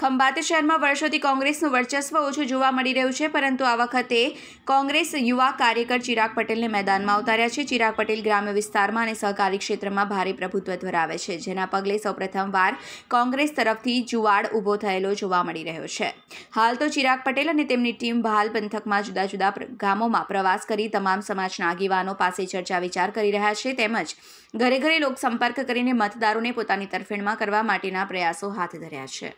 ખંભાત શહેરમાં વર્ષોથી કોંગ્રેસનું વર્ચસ્વ ઓછું જોવા મળી રહ્યું છે, પરંતુ આ વખતે કોંગ્રેસ યુવા કાર્યકર ચિરાગ પટેલને મેદાનમાં ઉતાર્યા છે. ચિરાગ પટેલ ગ્રામ્ય વિસ્તારમાં અને સહકારી ક્ષેત્રમાં ભારે પ્રભુત્વ ધરાવે છે, જેના પગલે સૌપ્રથમવાર કોંગ્રેસ તરફથી જુવાડ ઊભો થયેલો જોવા મળી રહ્યો છે. હાલ તો ચિરાગ પટેલ અને તેમની ટીમ ભાલ પંથકમાં જુદા જુદા ગામોમાં પ્રવાસ કરી તમામ સમાજના આગેવાનો પાસે ચર્ચા વિચાર કરી રહ્યા છે, તેમજ ઘરે ઘરે લોક સંપર્ક કરીને મતદારોને પોતાની તરફેણમાં કરવા માટેના પ્રયાસો હાથ ધર્યા છે.